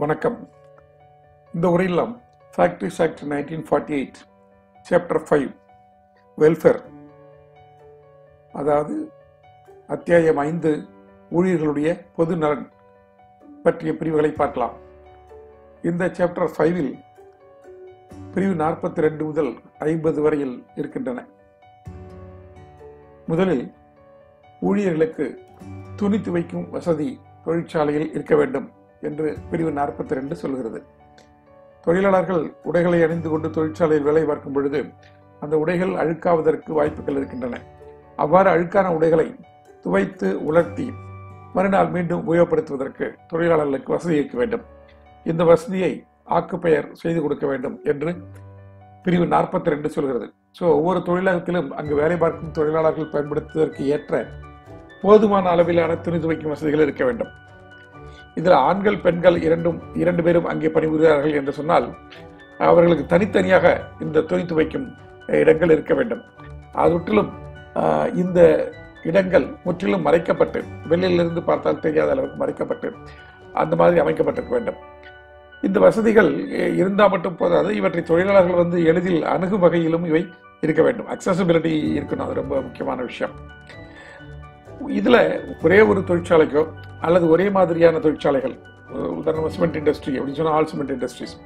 வணக்கம். இந்த உரையில் நாம் factories act nineteen forty eight chapter five welfare அதாவது அத்தியாயம் ஐந்து ஊழியர்களுடைய பொது நலன் பற்றிய பிரிவுகளை பார்க்கலாம். இந்த சாப்டர் ஃபைவில் பிரிவு நாற்பத்தி ரெண்டு முதல் ஐம்பது வரையில் இருக்கின்றன. முதலில் ஊழியர்களுக்கு துணி துவைக்கும் வசதி தொழிற்சாலையில் இருக்க வேண்டும். என்று பிரிவு நாற்பத்தி ரெண்டு சொல்கிறது. தொழிலாளர்கள் உடைகளை அணிந்து கொண்டு தொழிற்சாலையில் வேலை பார்க்கும் பொழுது அந்த உடைகள் அழுக்காவதற்கு வாய்ப்புகள் இருக்கின்றன. அவ்வாறு அழுக்கான உடைகளை துவைத்து உலர்த்தி மறுநாள் மீண்டும் உபயோகப்படுத்துவதற்கு தொழிலாளர்களுக்கு வசதி இருக்க வேண்டும். இந்த வசதியை ஆக்குப்பெயர் செய்து கொடுக்க வேண்டும் என்று பிரிவு நாற்பத்தி ரெண்டு சொல்கிறது. ஸோ ஒவ்வொரு தொழிலகத்திலும் அங்கு வேலை பார்க்கும் தொழிலாளர்கள் பயன்படுத்துவதற்கு ஏற்ற போதுமான அளவிலான துணி துவைக்கும் வசதிகள் இருக்க வேண்டும். இதில் ஆண்கள் பெண்கள் இரண்டும் இரண்டு பேரும் அங்கே பணிபுரிகிறார்கள் என்று சொன்னால் அவர்களுக்கு தனித்தனியாக இந்த துணி துவைக்கும் இடங்கள் இருக்க வேண்டும். அது முற்றிலும் இந்த இடங்கள் முற்றிலும் மறைக்கப்பட்டு வெளியிலிருந்து பார்த்தால் தெரியாத அளவுக்கு மறைக்கப்பட்டு அந்த மாதிரி அமைக்கப்பட்டிருக்க வேண்டும். இந்த வசதிகள் இருந்தால் மட்டும் போதாது இவற்றை தொழிலாளர்கள் வந்து எளிதில் அணுகும் வகையிலும் இவை இருக்க வேண்டும். அக்சசபிலிட்டி இருக்கணும் அது ரொம்ப முக்கியமான விஷயம். இதில் ஒரே ஒரு தொழிற்சாலைக்கோ அல்லது ஒரே மாதிரியான தொழிற்சாலைகள் உதாரணம் சிமெண்ட் இண்டஸ்ட்ரி அப்படின்னு சொன்னால் ஆல் சிமெண்ட் இண்டஸ்ட்ரீஸ்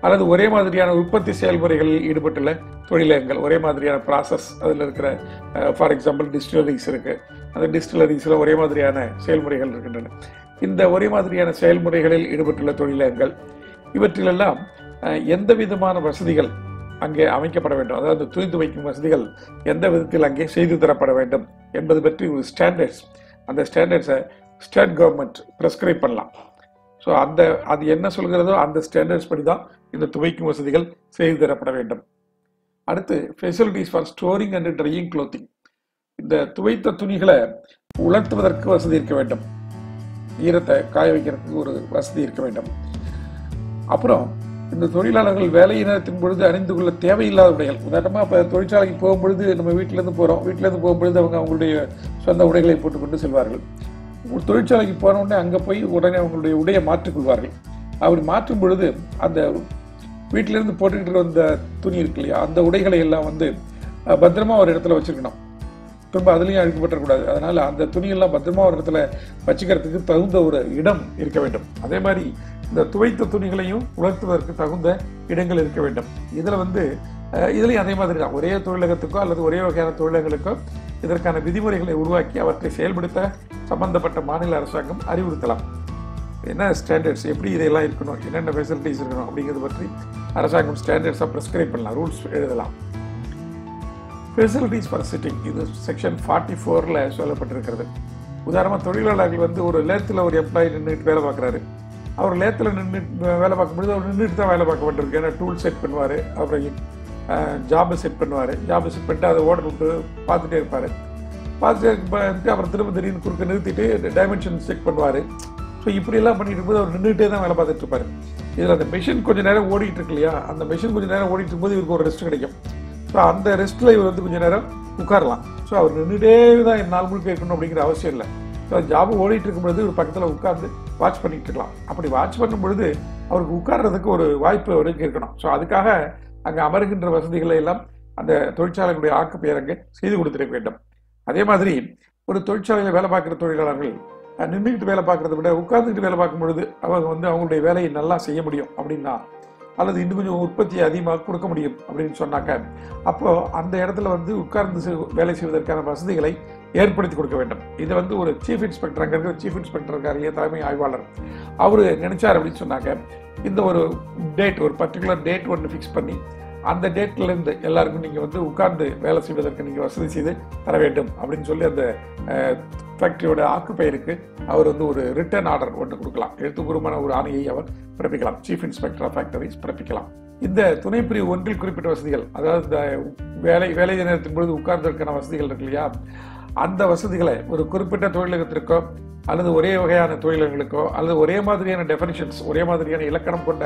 அல்லது ஒரே மாதிரியான உற்பத்தி செயல்முறைகளில் ஈடுபட்டுள்ள தொழிலகங்கள் ஒரே மாதிரியான ப்ராசஸ் அதில் இருக்கிற ஃபார் எக்ஸாம்பிள் டிஸ்டிலரிஸ் இருக்குது அந்த டிஸ்டிலரிஸில் ஒரே மாதிரியான செயல்முறைகள் இருக்கின்றன. இந்த ஒரே மாதிரியான செயல்முறைகளில் ஈடுபட்டுள்ள தொழிலகங்கள் இவற்றிலெல்லாம் எந்த விதமான வசதிகள் அங்கே அமைக்கப்பட வேண்டும். அதாவது துணி துவைக்கும் வசதிகள் எந்த விதத்தில் அங்கே செய்து தரப்பட வேண்டும் என்பது பற்றி ஒரு ஸ்டாண்டர்ட்ஸ் அந்த ஸ்டாண்டர்ட்ஸை ஸ்டேட் கவர்மெண்ட் ப்ரெஸ்கிரைப் பண்ணலாம். ஸோ அந்த அது என்ன சொல்கிறதோ அந்த ஸ்டாண்டர்ட்ஸ் படி தான் இந்த துவைக்கும் வசதிகள் செய்து தரப்பட வேண்டும். அடுத்து facilities for storing and drying clothing இந்த துவைத்த துணிகளை உலர்த்துவதற்கு வசதி இருக்க வேண்டும். ஈரத்தை காய வைக்கிறதுக்கு ஒரு வசதி இருக்க வேண்டும். அப்புறம் இந்த தொழிலாளர்கள் வேலை நேரத்தின் பொழுது அணிந்து கொள்ள தேவையில்லாத உடைகள். உதாரணமாக இப்போ தொழிற்சாலைக்கு போகும்பொழுது நம்ம வீட்டிலேருந்து போகிறோம் வீட்டிலேருந்து போகும்பொழுது அவங்க அவங்களுடைய சொந்த உடைகளை போட்டுக்கொண்டு செல்வார்கள். ஒரு தொழிற்சாலைக்கு போன உடனே அங்கே போய் உடனே அவங்களுடைய உடையை மாற்றிக்கொள்வார்கள். அப்படி மாற்றும் பொழுது அந்த வீட்டிலேருந்து போட்டுக்கிட்டு வந்த துணி இருக்கு இல்லையா அந்த உடைகளை எல்லாம் வந்து பத்திரமா ஒரு இடத்துல வச்சுருக்கணும். திரும்ப அதுலேயும் அழுக்கப்பட்டக்கூடாது அதனால் அந்த துணியெல்லாம் பத்திரமா ஒரு இடத்துல வச்சுக்கிறதுக்கு தகுந்த ஒரு இடம் இருக்க வேண்டும். அதே மாதிரி இந்த துவைத்த துணிகளையும் உலர்த்துவதற்கு தகுந்த இடங்கள் இருக்க வேண்டும். இதில் வந்து அஹ், அதே மாதிரி தான். ஒரே தொழிலகத்துக்கோ அல்லது ஒரே வகையான தொழிலகங்களுக்கோ இதற்கான விதிமுறைகளை உருவாக்கி அவற்றை செயல்படுத்த சம்பந்தப்பட்ட மாநில அரசாங்கம் அறிவுறுத்தலாம். என்ன ஸ்டாண்டர்ட்ஸ் எப்படி இதையெல்லாம் இருக்கணும்? என்னென்ன ஃபெசிலிட்டிஸ் இருக்கணும்? அப்படிங்கிறது பற்றி அரசாங்கம் ஸ்டாண்டர்ட்ஸாக ப்ரெஸ்கிரைப் பண்ணலாம். ரூல்ஸ் எழுதலாம். ஃபெசிலிட்டிஸ் ஃபார் சிட்டிங் இது செக்ஷன் ஃபார்ட்டி ஃபோரில் சொல்லப்பட்டிருக்கிறது. உதாரணமாக தொழிலாளர்கள் வந்து ஒரு லேத்தில் ஒரு எம்ப்ளாயி நின்றுட்டு வேலை பார்க்குறாரு. அவர் லேத்தில் நின்று வேலை பார்க்கும்பொழுது அவர் நின்றுட்டு தான் வேலை பார்க்க வேண்டியிருக்கு ஏன்னா டூல் செட் பண்ணுவார் அப்புறம் ஜாபை செட் பண்ணுவார். ஜாபை செட் பண்ணிட்டு அதை ஓட விட்டு பார்த்துட்டே இருப்பார். பார்த்துட்டு அப்புறம் திரும்ப திடீர்னு குறுக்க நிறுத்திட்டு டைமென்ஷன் செக் பண்ணுவார். ஸோ இப்படியெல்லாம் பண்ணிட்டு இருக்கும்போது அவர் நின்றுட்டே தான் வேலை பார்த்துட்டு இருப்பார். இதில் அந்த மிஷின் கொஞ்சம் நேரம் ஓடிட்டு இருக்கு இல்லையா? அந்த மிஷின் கொஞ்சம் நேரம் ஓடிட்டு இருக்கும்போது இவருக்கு ஒரு ரெஸ்ட் கிடைக்கும். ஸோ அந்த ரெஸ்ட்டில் இவர் வந்து கொஞ்சம் நேரம் உட்காரலாம். ஸோ அவர் நின்றுட்டே தான் நாள் முழுக்க இருக்கணும் அப்படிங்கிற அவசியம் இல்லை. ஸோ ஜாப் ஓடிட்டு இருக்கும் பொழுது ஒரு பக்கத்தில் உட்காந்து வாட்ச் பண்ணிட்டு இருக்கலாம் அப்படி வாட்ச் பண்ணும் பொழுது அவருக்கு உட்கார்றதுக்கு ஒரு வாய்ப்பு அவருக்கு இருக்கணும். ஸோ அதுக்காக அங்கே அமருகின்ற வசதிகளை எல்லாம் அந்த தொழிற்சாலைகளுடைய ஆக்கப்பெயர் செய்து கொடுத்துருக்க வேண்டும். அதே மாதிரி ஒரு தொழிற்சாலையில் வேலை பார்க்குற தொழிலாளர்கள் நின்றுக்கிட்டு வேலை பார்க்கறத விட உட்கார்ந்துக்கிட்டு வேலை பார்க்கும் பொழுது அவங்க வந்து அவங்களுடைய வேலையை நல்லா செய்ய முடியும் அப்படின்னா அல்லது இன்னும் கொஞ்சம் உற்பத்தியை அதிகமாக கொடுக்க முடியும் அப்படின்னு சொன்னாக்க அப்போது அந்த இடத்துல வந்து உட்கார்ந்து வேலை செய்வதற்கான வசதிகளை ஏற்படுத்தி கொடுக்க வேண்டும். இதை வந்து ஒரு சீஃப் இன்ஸ்பெக்டர் அங்கே இருக்கிற சீஃப் இன்ஸ்பெக்டர் இருக்கார் இல்லையா தலைமை ஆய்வாளர். அவர் நினைச்சார் அப்படின்னு சொன்னாங்க. இந்த ஒரு டேட் ஒரு பர்டிகுலர் டேட் ஒன்று ஃபிக்ஸ் பண்ணி அந்த டேட்லேருந்து எல்லாருக்கும் நீங்கள் வந்து உட்கார்ந்து வேலை செய்வதற்கு நீங்கள் வசதி செய்து தர வேண்டும் அப்படின்னு சொல்லி அந்த ஃபேக்டரியோட ஆக்குப்பெயருக்கு அவர் வந்து ஒரு ரிட்டர்ன் ஆர்டர் ஒன்று கொடுக்கலாம். எழுத்துப்பூர்வமான ஒரு ஆணையை அவர் பிறப்பிக்கலாம். சீஃப் இன்ஸ்பெக்டர் ஆஃப் ஃபேக்டரிஸ் பிறப்பிக்கலாம். இந்த துணைப்பிரிவு ஒன்றில் குறிப்பிட்ட வசதிகள் அதாவது இந்த வேலை வேலை நேரத்தின் பொழுது உட்கார்ந்ததற்கான வசதிகள் இருக்கு இல்லையா? அந்த வசதிகளை ஒரு குறிப்பிட்ட தொழிலகத்திற்கோ அல்லது ஒரே வகையான தொழிலகங்களுக்கோ அல்லது ஒரே மாதிரியான டெஃபனிஷன்ஸ் ஒரே மாதிரியான இலக்கணம் கொண்ட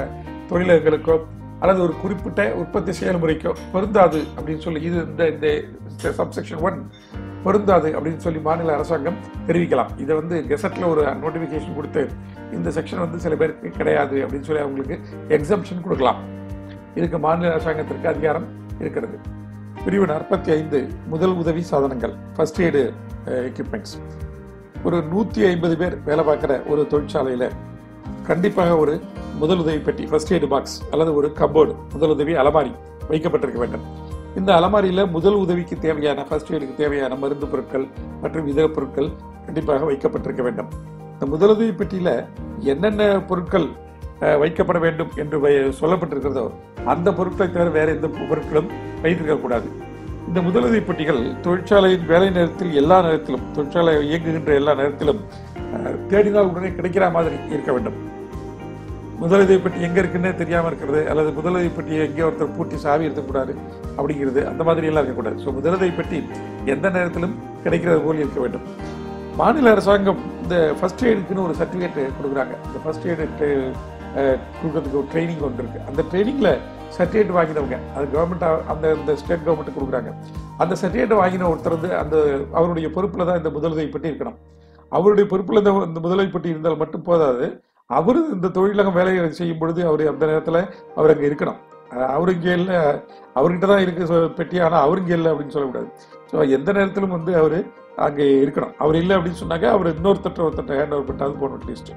தொழிலகங்களுக்கோ அல்லது ஒரு குறிப்பிட்ட உற்பத்தி செயல்முறைக்கோ பொருந்தாது அப்படின்னு சொல்லி இது இந்த இந்த சப்செக்ஷன் ஒன் பொருந்தாது அப்படின்னு சொல்லி மாநில அரசாங்கம் தெரிவிக்கலாம். இதை வந்து கெசட்டில் ஒரு நோட்டிஃபிகேஷன் கொடுத்து இந்த செக்ஷன் வந்து சில பேருக்கு கிடையாது அப்படின்னு சொல்லி அவங்களுக்கு எக்ஸம்ஷன் கொடுக்கலாம். இதுக்கு மாநில அரசாங்கத்திற்கு அதிகாரம் இருக்கிறது. பிரிவு நாற்பத்தி ஐந்து முதல் உதவி சாதனங்கள் ஃபர்ஸ்ட் எய்டு எக்யூப்மெண்ட்ஸ் ஒரு நூற்றி ஐம்பது பேர் வேலை பார்க்குற ஒரு தொழிற்சாலையில் கண்டிப்பாக ஒரு முதலுதவி பெட்டி ஃபர்ஸ்ட் எய்டு பாக்ஸ் அல்லது ஒரு கபோர்டு முதலுதவி அலமாரி வைக்கப்பட்டிருக்க வேண்டும். இந்த அலமாரியில் முதல் உதவிக்கு தேவையான ஃபர்ஸ்ட் எய்டுக்கு தேவையான மருந்து பொருட்கள் மற்றும் இதர பொருட்கள் கண்டிப்பாக வைக்கப்பட்டிருக்க வேண்டும். இந்த முதலுதவி பெட்டியில் என்னென்ன பொருட்கள் வைக்கப்பட வேண்டும் என்று சொல்லப்பட்டிருக்கிறதோ. அந்த பொருட்களை தவிர வேற எந்த பொருட்களும் வைத்திருக்கக்கூடாது இந்த முதலுதவி பெட்டிகள் தொழிற்சாலையின் வேலை நேரத்தில் எல்லா நேரத்திலும் தொழிற்சாலை இயங்குகின்ற எல்லா நேரத்திலும் தேடினால் உடனே கிடைக்கிற மாதிரி இருக்க வேண்டும். முதலுதவி பெட்டி எங்க இருக்குன்னே தெரியாம இருக்கிறது அல்லது முதலுதவி பெட்டியை எங்கேயோ ஒருத்தர் பூட்டி சாவி இருக்கக்கூடாது அப்படிங்கிறது அந்த மாதிரி எல்லாம் இருக்கக்கூடாது ஸோ முதலுதவி பெட்டி எந்த நேரத்திலும் கிடைக்கிறது போல் இருக்க வேண்டும். மாநில அரசாங்கம் இந்த ஃபர்ஸ்ட் எய்டுக்குன்னு ஒரு சர்டிஃபிகேட் கொடுக்குறாங்க. இந்த ஃபர்ஸ்ட் எய்டு கொடுக்கறதுக்கு ஒரு ட்ரைனிங் ஒன்று இருக்குது அந்த ட்ரைனிங்கில் சர்டிஃபிகேட் வாங்கினவங்க அது கவர்மெண்ட் அந்த இந்த ஸ்டேட் கவர்மெண்ட் கொடுக்குறாங்க. அந்த சர்டிஃபிகேட் வாங்கின ஒருத்தர் வந்து அந்த அவருடைய பொறுப்பில் தான் இந்த முதலுதவி பற்றி இருக்கணும். அவருடைய பொறுப்பில் இந்த இந்த முதலுதவி பற்றி இருந்தால் மட்டும் போதாது. அவர் இந்த தொழிலகம் வேலையை செய்யும் பொழுது அவர் அந்த நேரத்தில் அவர் அங்கே இருக்கணும். அஹ் அவர் இங்கே இல்லை அவர்கிட்ட தான் இருக்கு பெட்டி ஆனால் அவர் இங்கே இல்லை அப்படின்னு சொல்லக்கூடாது. ஸோ எந்த நேரத்திலும் வந்து அவர் அங்கே இருக்கணும். அவர் இல்லை அப்படின்னு சொன்னாக்க அவர் இன்னொருத்தட்ட ஒருத்தட்ட ஹேண்ட் ஓவர் பண்ணாது போகணும் அட்லீஸ்ட்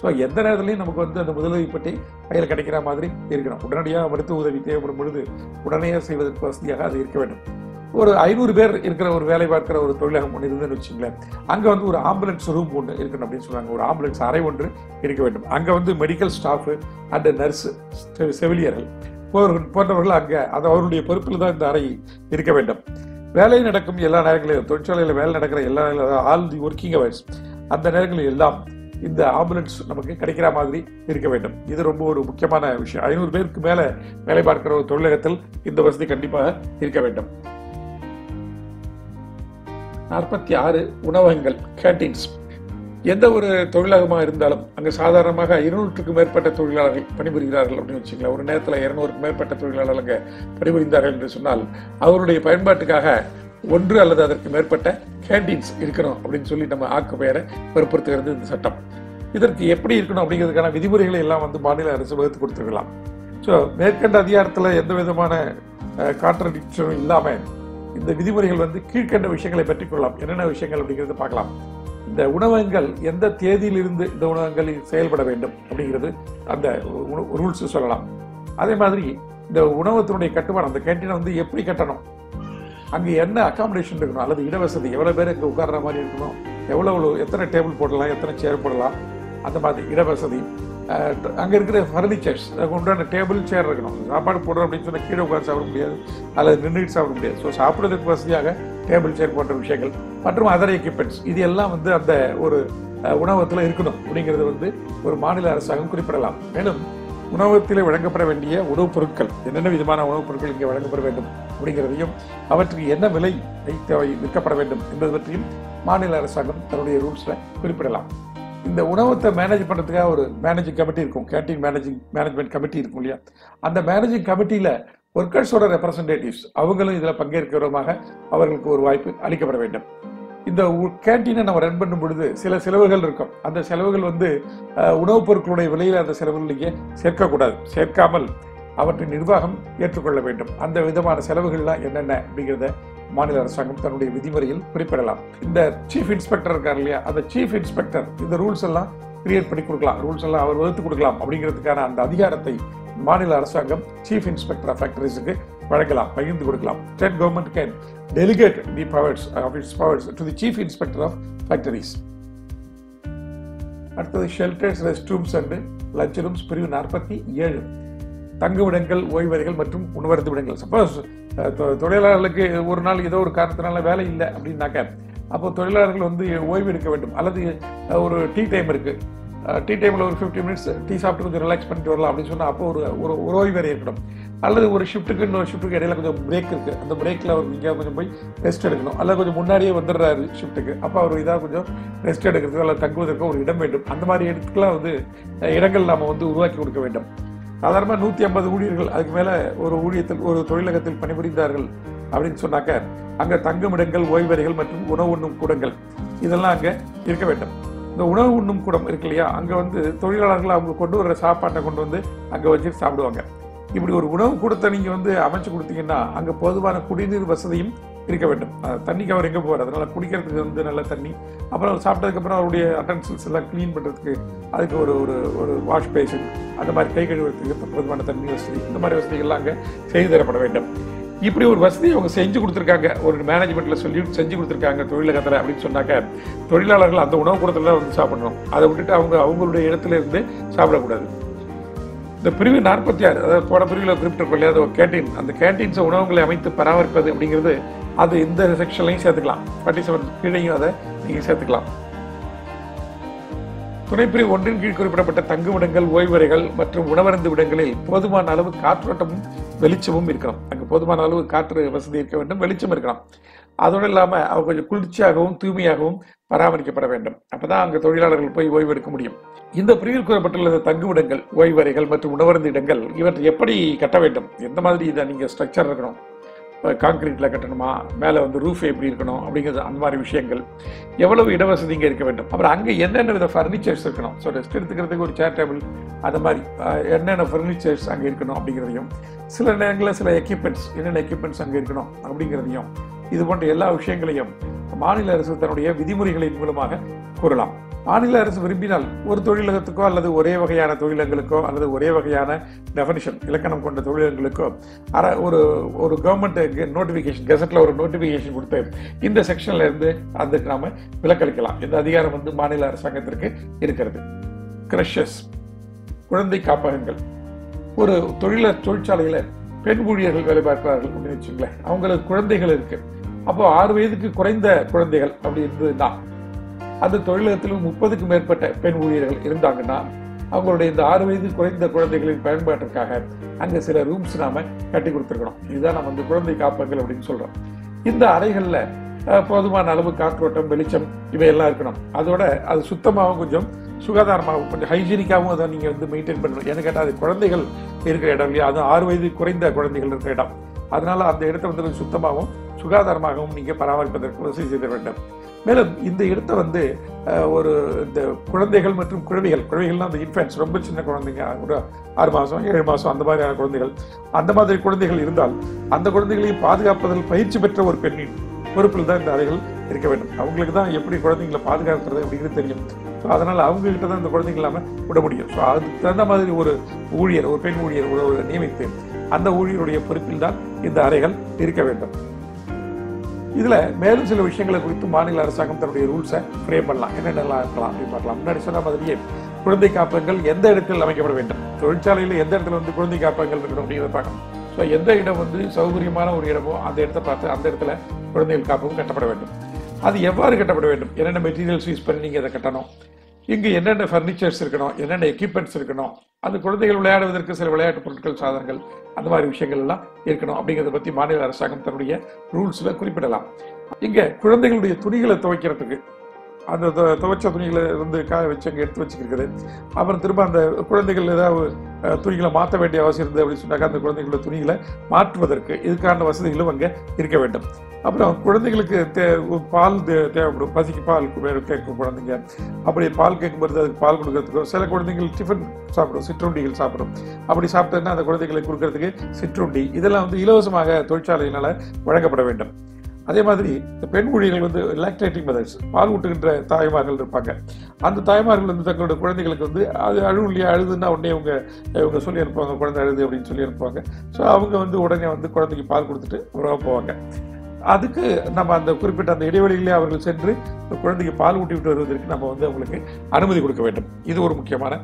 ஸோ எந்த நேரத்துலையும் நமக்கு வந்து அந்த முதலுதவி பெட்டி கையில் கிடைக்கிற மாதிரி இருக்கணும். உடனடியாக மருத்துவ உதவி தேவைப்படும் பொழுது உடனே செய்வதற்கு வசதியாக அது இருக்க வேண்டும். ஒரு ஐநூறு பேர் இருக்கிற ஒரு வேலை பார்க்கிற ஒரு தொழிலகம் ஒன்று இருந்துன்னு வச்சுங்களேன் அங்கே வந்து ஒரு ஆம்புலன்ஸ் ரூம் ஒன்று இருக்கணும் அப்படின்னு சொன்னாங்க ஒரு ஆம்புலன்ஸ் அறை ஒன்று இருக்க வேண்டும். அங்கே வந்து மெடிக்கல் ஸ்டாஃபு அண்ட் நர்ஸு செவிலியர்கள் போன்றவர்கள் போன்றவர்கள் அங்கே அது அவருடைய பொறுப்பில் தான் இந்த அறை இருக்க வேண்டும். வேலை நடக்கும் எல்லா நேரங்களிலும் தொழிற்சாலையில் வேலை நடக்கிற எல்லா ஆல் தி ஒர்க்கிங் அவர்ஸ் அந்த நேரங்களில் எல்லாம் இந்த ஆம்புலன்ஸ் நமக்கு கிடைக்கிற மாதிரி இருக்க வேண்டும். இது ரொம்ப ஒரு முக்கியமான விஷயம். ஐநூறு பேருக்கு மேல வேலை பார்க்கிற ஒரு தொழிலகத்தில் இந்த வசதி கண்டிப்பாக இருக்க வேண்டும். நாற்பத்தி ஆறு உணவகங்கள் கேன்டீன்ஸ் எந்த ஒரு தொழிலகமாக இருந்தாலும் அங்கே சாதாரணமாக இருநூற்றுக்கும் மேற்பட்ட தொழிலாளர்கள் பணிபுரிகிறார்கள் அப்படின்னு வச்சுக்கலாம் ஒரு நேரத்தில் இருநூறுக்கும் மேற்பட்ட தொழிலாளர்கள் அங்கே பணிபுரிந்தார்கள் என்று சொன்னால் அவருடைய பயன்பாட்டுக்காக ஒன்று அல்லது அதற்கு மேற்பட்ட கேண்டீன்ஸ் இருக்கணும் அப்படின்னு சொல்லி நம்ம ஆக்கு பெயரை வற்புறுத்துகிறது இந்த சட்டம். இதற்கு எப்படி இருக்கணும் அப்படிங்கிறதுக்கான விதிமுறைகளை எல்லாம் வந்து மாநில அரசு வகுத்து கொடுத்துருக்கலாம். ஸோ மேற்கண்ட அதிகாரத்தில் எந்த விதமான கான்ட்ரடிக்ஷனும் இல்லாமல் இந்த விதிமுறைகள் வந்து கீழ்க்கண்ட விஷயங்களை பற்றி கொள்ளலாம். என்னென்ன விஷயங்கள் அப்படிங்கிறது பார்க்கலாம். இந்த உணவகங்கள் எந்த தேதியிலிருந்து இந்த உணவகங்கள் செயல்பட வேண்டும் அப்படிங்கிறது அந்த ரூல்ஸ் சொல்லலாம். அதே மாதிரி இந்த உணவகத்தினுடைய கட்டுமானம் அந்த கேன்டீனை வந்து எப்படி கட்டணும்? அங்கே என்ன அக்காமடேஷன் இருக்கணும்? அல்லது இடவசதி? எவ்வளோ பேர் இங்கே உட்கார்ற மாதிரி இருக்கணும்? எவ்வளோ எவ்வளோ எத்தனை டேபிள் போடலாம்? எத்தனை சேர் போடலாம்? அந்த மாதிரி இடவசதி. அங்கே இருக்கிற ஃபர்னிச்சர்ஸ் உண்டான டேபிள் சேர் இருக்கணும். சாப்பாடு போடுறோம் அப்படின்னு சொன்னால் கீழே உட்கார்ந்து சாப்பிட முடியாது. அல்லது நின்றுட்டு சாப்பிட முடியாது. ஸோ சாப்பிட்றதுக்கு வசதியாக டேபிள் சேர் போன்ற விஷயங்கள். மற்றும் அதர் எக்யூப்மெண்ட்ஸ் இது எல்லாம் வந்து அந்த ஒரு உணவகத்தில் இருக்கணும். அப்படிங்கிறது வந்து ஒரு மாநில அரசாங்கம் குறிப்பிடலாம். மேலும் உணவகத்தில் வழங்கப்பட வேண்டிய உணவுப் பொருட்கள் என்னென்ன விதமான உணவுப் பொருட்கள் இங்கே வழங்கப்பட வேண்டும் அப்படிங்கிறதையும் அவற்றுக்கு என்ன விலை வைத்தவை விற்கப்பட வேண்டும் என்பது பற்றியும் மாநில அரசாங்கம் தன்னுடைய ரூல்ஸில் குறிப்பிடலாம். இந்த உணவகத்தை மேனேஜ் பண்ணுறதுக்காக ஒரு மேனேஜிங் கமிட்டி இருக்கும் கேன்டீன் மேனேஜிங் மேனேஜ்மெண்ட் கமிட்டி இருக்கும் இல்லையா? அந்த மேனேஜிங் கமிட்டியில் ஒர்க்கர்ஸோட ரெப்ரசன்டேட்டிவ்ஸ் அவங்களும் இதில் பங்கேற்கிறவமாக அவர்களுக்கு ஒரு வாய்ப்பு அளிக்கப்பட வேண்டும். இந்த கேன்டீனை நம்ம ரன் பண்ணும் பொழுது சில செலவுகள் இருக்கும். அந்த செலவுகள் வந்து உணவுப் பொருட்களுடைய விலையில் அந்த செலவுகள் சேர்க்கக்கூடாது. சேர்க்காமல் அவற்றின் நிர்வாகம் ஏற்றுக்கொள்ள வேண்டும். அந்த விதமான செலவுகள்லாம் என்னென்ன அப்படிங்கிறத மாநில அரசாங்கம் தன்னுடைய விதிமுறையில் குறிப்பிடலாம். இந்த சீஃப் இன்ஸ்பெக்டர் இருக்கார் இல்லையா? அந்த சீஃப் இன்ஸ்பெக்டர் இந்த ரூல்ஸ் எல்லாம் கிரியேட் பண்ணி கொடுக்கலாம். ரூல்ஸ் எல்லாம் அவர் வகுத்து கொடுக்கலாம் அப்படிங்கிறதுக்கான அந்த அதிகாரத்தை மாநில அரசாங்கம் சீஃப் இன்ஸ்பெக்டர் ஆஃப் ஃபேக்டரிஸுக்கு வழங்கலாம் பகிர்ந்து கொடுக்கலாம். State government can delegate the powers of its powers to the chief inspector of factories அடுத்தது shelters rest rooms and lunch rooms பிரிவு நாற்பத்தி ஏழு. தங்குமிடங்கள் ஓய்வறைகள் மற்றும் உணவருந்து விடங்கள். சப்போஸ் தொழிலாளர்களுக்கு ஒரு நாள் ஏதோ ஒரு காரணத்தினால வேலை இல்லை அப்படின்னாக்க அப்போ தொழிலாளர்கள் வந்து ஓய்வு எடுக்க வேண்டும். அல்லது ஒரு டீ டைம் இருக்கு. டீ டைமில் ஒரு ஃபிஃப்டி மினிட்ஸ் டீ சாப்பிட்டு கொஞ்சம் ரிலாக்ஸ் பண்ணிட்டு வரலாம் அப்படின்னு சொன்னால் அப்போ ஒரு ஒரு ஒரு ஓய்வறை ஏற்படும். அல்லது ஒரு ஷிஃப்ட்டுக்கு இன்னொரு ஷிஃப்ட்டுக்கு இடையில கொஞ்சம் பிரேக் இருக்கு. அந்த பிரேக்கில் அவர் இங்கே கொஞ்சம் போய் ரெஸ்ட் எடுக்கணும். அல்லது கொஞ்சம் முன்னாடியே வந்துடுறாரு ஷிஃப்ட்டுக்கு அப்போ அவர் இதாக கொஞ்சம் ரெஸ்ட் எடுக்கிறதுக்கு அல்லது தங்குவதற்கு ஒரு இடம் வேண்டும். அந்த மாதிரி இடத்துக்குலாம் வந்து இடங்கள் நாம் வந்து உருவாக்கி கொடுக்க வேண்டும். சாதாரணமாக நூற்றி ஐம்பது ஊழியர்கள் அதுக்கு மேலே ஒரு ஊழியத்தில் ஒரு தொழிலகத்தில் பணிபுரிந்தார்கள் அப்படின்னு சொன்னாக்க அங்கே தங்குமிடங்கள் ஓய்வறைகள் மற்றும் உணவு உண்ணும் கூடங்கள் இதெல்லாம் அங்கே இருக்க வேண்டும். இந்த உணவு உண்ணும் கூடம் இருக்கு இல்லையா? அங்கே வந்து தொழிலாளர்கள் அவங்க கொண்டு வர சாப்பாட்டை கொண்டு வந்து அங்கே வச்சு சாப்பிடுவாங்க. இப்படி ஒரு உணவு கூடத்தை நீங்கள் வந்து அமைச்சு கொடுத்தீங்கன்னா அங்கே போதுமான குடிநீர் வசதியும் இருக்க வேண்டும். தண்ணிக்கு அவர் எங்கே போவார் அதனால் குடிக்கிறதுக்கு வந்து நல்ல தண்ணி. அப்புறம் சாப்பிட்டதுக்கப்புறம் அவருடைய அட்டன்சில்ஸ் எல்லாம் க்ளீன் பண்ணுறதுக்கு அதுக்கு ஒரு ஒரு ஒரு வாஷ் பேஷன் அந்த மாதிரி கை கழுவுறதுக்கு போதுமான தண்ணி வசதி இந்த மாதிரி வசதிகள்லாம் அங்கே செய்து தரப்பட வேண்டும். இப்படி ஒரு வசதியை அவங்க செஞ்சு கொடுத்துருக்காங்க. ஒரு மேனேஜ்மெண்ட்டில் சொல்லி செஞ்சு கொடுத்துருக்காங்க தொழிலகத்தில் அப்படின்னு சொன்னாக்க தொழிலாளர்கள் அந்த உணவு கூடத்தில் தான் வந்து சாப்பிடணும். அதை விட்டுட்டு அவங்க அவங்களுடைய இடத்துல இருந்து சாப்பிடக்கூடாது. இந்த பிரிவு நாற்பத்தி ஆறு அதாவது போன பிரிவில் குறிப்பிட்டிருக்கோம் இல்லையா? அது ஒரு கேண்டீன் அந்த கேண்டீன்ஸை உணவுகளை அமைத்து பராமரிப்பது அப்படிங்கிறது அது இந்த செக்ஷன்லையும் சேர்த்துக்கலாம். ஃபார்ட்டி செவன் கீழையும் அதை நீங்கள் சேர்த்துக்கலாம். துணைப்பிரிவு ஒன்றின் கீழ் குறிப்பிடப்பட்ட தங்குமிடங்கள் ஓய்வறைகள் மற்றும் உணவருந்து விடங்களில் போதுமான அளவு காற்றோட்டமும் வெளிச்சமும் இருக்கணும் அங்கே போதுமான அளவு காற்று வசதி இருக்க வேண்டும் வெளிச்சம் இருக்கணும் அதோடு இல்லாமல் அவங்க கொஞ்சம் குளிர்ச்சியாகவும் தூய்மையாகவும் பராமரிக்கப்பட வேண்டும். அப்பதான் அங்கே தொழிலாளர்கள் போய் ஓய்வு எடுக்க முடியும். இந்த பிரிவில் கூறப்பட்டுள்ள தங்குமிடங்கள் ஓய்வறைகள் மற்றும் உணவருந்து இடங்கள் இவற்றை எப்படி கட்ட வேண்டும்? எந்த மாதிரி இதை நீங்கள் ஸ்ட்ரக்சர் இருக்கணும்? காங்கிரீட்டில் கட்டணுமா? மேலே வந்து ரூஃப் எப்படி இருக்கணும்? அப்படிங்கிறது அந்த மாதிரி விஷயங்கள். எவ்வளவு இடவசதி இங்கே இருக்க வேண்டும்? அப்புறம் அங்கே என்னென்ன வித ஃபர்னிச்சர்ஸ் இருக்கணும்? ஸோ ரெஸ்ட் எடுத்துக்கிறதுக்கு ஒரு சேர் டேபிள் அந்த மாதிரி என்னென்ன ஃபர்னிச்சர்ஸ் அங்கே இருக்கணும் அப்படிங்கிறதையும் சில நேரங்களில் சில எக்யூப்மெண்ட்ஸ் என்னென்ன எக்யூப்மெண்ட்ஸ் அங்கே இருக்கணும் அப்படிங்கிறதையும் இது போன்ற எல்லா விஷயங்களையும் மாநில அரசு தன்னுடைய விதிமுறைகளின் மூலமாக கூறலாம். மாநில அரசு விரும்பினால் ஒரு தொழிலகத்துக்கோ அல்லது ஒரே வகையான தொழிலங்களுக்கோ அல்லது ஒரே வகையான டெஃபனிஷன் இலக்கணம் கொண்ட தொழிலங்களுக்கோ அர ஒரு ஒரு கவர்மெண்ட் நோட்டிஃபிகேஷன் கெசட்டில் ஒரு நோட்டிஃபிகேஷன் கொடுத்து இந்த செக்ஷன்ல இருந்து அதுக்கு நாம விலக்களிக்கலாம். இந்த அதிகாரம் வந்து மாநில அரசாங்கத்திற்கு இருக்கிறது. கிரஷஸ் குழந்தை காப்பகங்கள். ஒரு தொழில தொழிற்சாலையில் பெண் ஊழியர்கள் வேலை பார்க்கிறார்கள் அப்படின்னு வச்சுங்களேன் அவங்களுக்கு குழந்தைகள் இருக்கு. அப்போ ஆறு வயதுக்கு குறைந்த குழந்தைகள் அப்படி இருந்ததுன்னா அந்த தொழிலகத்தில் முப்பதுக்கு மேற்பட்ட பெண் ஊழியர்கள் இருந்தாங்கன்னா அவங்களுடைய இந்த ஆறு வயது குறைந்த குழந்தைகளின் பயன்பாட்டிற்காக அங்கே சில ரூம்ஸ் நாம கட்டி கொடுத்துருக்கணும். இதுதான் நம்ம அந்த குழந்தை காப்பகங்கள் அப்படின்னு சொல்றோம். இந்த அறைகளில் போதுமான அளவு காற்றோட்டம் வெளிச்சம் இவையெல்லாம் இருக்கணும். அதோட அது சுத்தமாகவும் கொஞ்சம் சுகாதாரமாகவும் கொஞ்சம் ஹைஜீனிக்காகவும் அதை நீங்கள் வந்து மெயின்டைன் பண்ணணும். ஏன்னு கேட்டால் அது குழந்தைகள் இருக்கிற இடம் இல்லையா? அது ஆறு வயது குறைந்த குழந்தைகள் இருக்கிற இடம். அதனால அந்த இடத்தை வந்து சுத்தமாகவும் சுகாதாரமாகவும் நீங்கள் பராமரிப்பதற்கு வசதி செய்த வேண்டும். மேலும் இந்த இடத்தை வந்து ஒரு இந்த குழந்தைகள் மற்றும் குழவிகள் குழவிகள்லாம் அந்த இன்ஃபென்ட்ஸ் ரொம்ப சின்ன குழந்தைங்க ஒரு ஆறு மாதம் ஏழு மாதம் அந்த மாதிரியான குழந்தைகள். அந்த மாதிரி குழந்தைகள் இருந்தால் அந்த குழந்தைகளையும் பாதுகாப்பதில் பயிற்சி பெற்ற ஒரு பெண்ணின் பொறுப்பில் தான் இந்த அறைகள் இருக்க வேண்டும். அவங்களுக்கு தான் எப்படி குழந்தைங்களை பாதுகாக்கிறது அப்படிங்கிறது தெரியும். ஸோ அதனால் அவங்கக்கிட்ட தான் இந்த குழந்தைங்க இல்லாமல் விட முடியும். ஸோ அதுக்கு தகுந்த மாதிரி ஒரு ஊழியர் ஒரு பெண் ஊழியர் ஒரு நியமித்து அந்த ஊழியருடைய பொறுப்பில் தான் இந்த அறைகள் இருக்க வேண்டும். இதுல மேலும் சில விஷயங்களை குறித்து மாநில அரசாங்கம் தன்னுடைய ரூல்ஸை ஃப்ரேம் பண்ணலாம். என்னென்னலாம் இருக்கலாம் அப்படின்னு பார்க்கலாம். முன்னாடி சொன்ன மாதிரியே குழந்தை காப்பகங்கள் எந்த இடத்தில் அமைக்கப்பட வேண்டும்? தொழிற்சாலையில் எந்த இடத்துல வந்து குழந்தை காப்பகங்கள் இருக்கணும் அப்படிங்கிறத பார்க்கணும். ஸோ எந்த இடம் வந்து சௌகரியமான ஒரு இடமோ அந்த இடத்தை பார்த்து அந்த இடத்துல குழந்தைகள் காப்பகம் கட்டப்பட வேண்டும். அது எவ்வாறு கட்டப்பட வேண்டும்? என்னென்ன மெட்டீரியல்ஸ் யூஸ் பண்ணி நீங்கள் அதை கட்டணும்? இங்கு என்னென்ன ஃபர்னிச்சர்ஸ் இருக்கணும் என்னென்ன எக்யூப்மெண்ட்ஸ் இருக்கணும் அந்த குழந்தைகள் விளையாடுவதற்கு சில விளையாட்டு பொருட்கள் சாதனங்கள் அந்த மாதிரி விஷயங்கள் எல்லாம் இருக்கணும். அப்படிங்கிறத பற்றி மாநில அரசாங்கம் தன்னுடைய ரூல்ஸில் குறிப்பிடலாம். இங்கே குழந்தைகளுடைய துணிகளை துவைக்கிறதுக்கு அந்த துவைச்ச துணிகளை இருந்து காய வச்சு அங்கே எடுத்து வச்சுக்கிறது அப்புறம் திரும்ப அந்த குழந்தைகள் ஏதாவது துணிகளை மாற்ற வேண்டிய அவசியம் இருந்தது அப்படின்னு சொன்னாக்கா அந்த குழந்தைகளோட துணிகளை மாற்றுவதற்கு இதுக்கான வசதிகளும் அங்கே இருக்க வேண்டும். அப்புறம் குழந்தைகளுக்கு தே பால் தே- தேவைப்படும். பசிக்கு பால் கேட்கும் குழந்தைங்க. அப்படி பால் கேட்கும்போது அதுக்கு பால் கொடுக்கறதுக்கோ சில குழந்தைகள் டிஃபன் சாப்பிடும் சிற்றுண்டிகள் சாப்பிடும். அப்படி சாப்பிட்டதுன்னா அந்த குழந்தைகளுக்கு கொடுக்கறதுக்கு சிற்றுண்டி. இதெல்லாம் வந்து இலவசமாக தொழிற்சாலையினால் வழங்கப்பட வேண்டும். அதே மாதிரி இந்த பெண் ஊழியர்கள் வந்து லாக்டேட்டிங் மதர்ஸ் பால் ஊட்டுகின்ற தாய்மார்கள் இருப்பாங்க. அந்த தாய்மார்கள் வந்து தங்களோட குழந்தைகளுக்கு வந்து அது அழுவு இல்லையா அழுதுன்னா உடனே அவங்க இவங்க சொல்லி அனுப்புவாங்க குழந்தை அழுது அப்படின்னு சொல்லி அனுப்புவாங்க ஸோ அவங்க வந்து உடனே வந்து குழந்தைக்கு பால் கொடுத்துட்டு உறவ போவாங்க. அதுக்கு நம்ம அந்த குறிப்பிட்ட அந்த இடைவெளியிலே அவர்கள் சென்று குழந்தைக்கு பால் ஊட்டி விட்டு வருவதற்கு நம்ம வந்து அவங்களுக்கு அனுமதி கொடுக்க வேண்டும். இது ஒரு முக்கியமான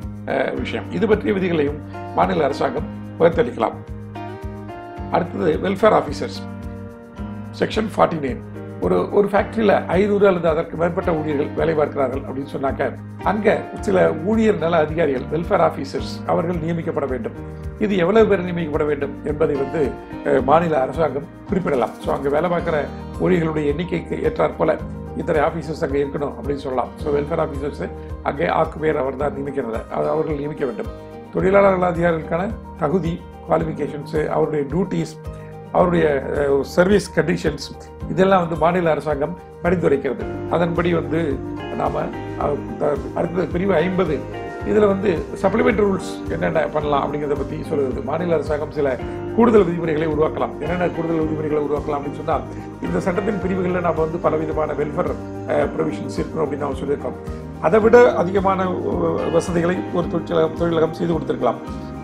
விஷயம். இது பற்றிய விதிகளையும் மாநில அரசாங்கம் பகிர்ந்தளிக்கலாம் அடுத்தது welfare officers section forty nine ஒரு ஒரு ஃபேக்ட்ரியில் ஐநூறு அல்லது அதற்கு மேற்பட்ட ஊழியர்கள் வேலை பார்க்கிறார்கள் அப்படின்னு சொன்னாக்க அங்கே சில ஊழியர் நல அதிகாரிகள் வெல்ஃபேர் ஆஃபீஸர்ஸ் அவர்கள் நியமிக்கப்பட வேண்டும். இது எவ்வளவு பேர் நியமிக்கப்பட வேண்டும் என்பதை வந்து மாநில அரசாங்கம் குறிப்பிடலாம். ஸோ அங்கே வேலை பார்க்குற ஊழியர்களுடைய எண்ணிக்கைக்கு ஏற்றாற்போல இத்தனை ஆஃபீஸர்ஸ் அங்கே இருக்கணும் அப்படின்னு சொல்லலாம். ஸோ வெல்ஃபேர் ஆஃபீஸர்ஸ் அங்கே ஆக்குபேர் அவர் தான் நியமிக்கிறது அவர்கள் நியமிக்க வேண்டும். தொழிலாளர்கள் அதிகாரிகளுக்கான தகுதி குவாலிஃபிகேஷன்ஸு அவருடைய டியூட்டிஸ் அவருடைய சர்வீஸ் கண்டிஷன்ஸ் இதெல்லாம் வந்து மாநில அரசாங்கம் பரிந்துரைக்கிறது. அதன்படி வந்து நாம் அடுத்தது பிரிவு ஐம்பது இதில் வந்து சப்ளிமெண்ட் ரூல்ஸ் என்னென்ன பண்ணலாம் அப்படிங்கிறத பற்றி சொல்கிறது மாநில அரசாங்கம் சில கூடுதல் விதிமுறைகளை உருவாக்கலாம். என்னென்ன கூடுதல் விதிமுறைகளை உருவாக்கலாம் அப்படின்னு சொன்னால் இந்த சட்டத்தின் பிரிவுகளில் நாம் வந்து பலவிதமான வெல்ஃபேர் ப்ரொவிஷன்ஸ் இருக்கணும் அப்படின்னு நாம் சொல்லியிருக்கோம். அதை விட அதிகமான வசதிகளை ஒரு தொழிற்சகம் தொழிலகம் செய்து கொடுத்துருக்கலாம்.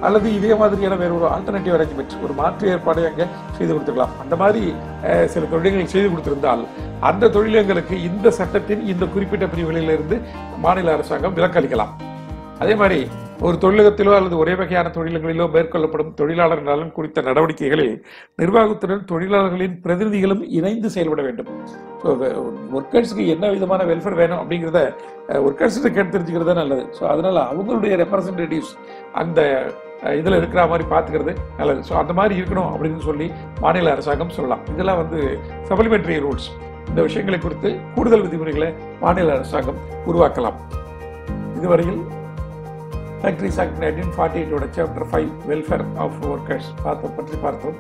அல்லது இதே மாதிரியான வேறு ஒரு ஆல்டர்னேட்டிவ் அரேஞ்ச்மெண்ட் ஒரு மாற்று ஏற்பாடை அங்கே செய்து கொடுத்துருக்கலாம். அந்த மாதிரி சில தொழில்கள் செய்து கொடுத்திருந்தால் அந்த தொழிலங்களுக்கு இந்த சட்டத்தின் இந்த குறிப்பிட்ட பிரிவுகளிலிருந்து மாநில அரசாங்கம் விலக்களிக்கலாம் அதே மாதிரி ஒரு தொழிலகத்திலோ அல்லது ஒரே வகையான தொழில்களிலோ மேற்கொள்ளப்படும் தொழிலாளர் நலன் குறித்த நடவடிக்கைகளில் நிர்வாகத்துடன் தொழிலாளர்களின் பிரதிநிதிகளும் இணைந்து செயல்பட வேண்டும். ஸோ ஒர்க்கர்ஸ்க்கு என்ன விதமான வெல்ஃபேர் வேணும் அப்படிங்கிறத ஒர்க்கர்ஸ்கிட்ட கேட்டு தெரிஞ்சுக்கிறது நல்லது. ஸோ அதனால அவங்களுடைய ரெப்ரசன்டேட்டிவ்ஸ் அந்த இதில் இதுல இருக்கிற மாதிரி பார்த்துக்கிறது நல்லது. ஸோ அந்த மாதிரி இருக்கணும் அப்படின்னு சொல்லி மாநில அரசாங்கம் சொல்லலாம். இதெல்லாம் வந்து சப்ளிமெண்டரி ரூல்ஸ் இந்த விஷயங்களை குறித்து கூடுதல் விதிமுறைகளை மாநில அரசாங்கம் உருவாக்கலாம். இதுவரையில் factories act nineteen forty எயிட்டோட chapter five welfare of workers பார்த்த பற்றி பார்த்தோம்.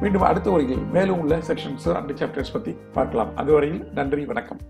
மீண்டும் அடுத்த வரையில் மேலும் உள்ள செக்ஷன்ஸ் அண்ட் சாப்டர்ஸ் பற்றி பார்க்கலாம். அதுவரையில் நன்றி வணக்கம்.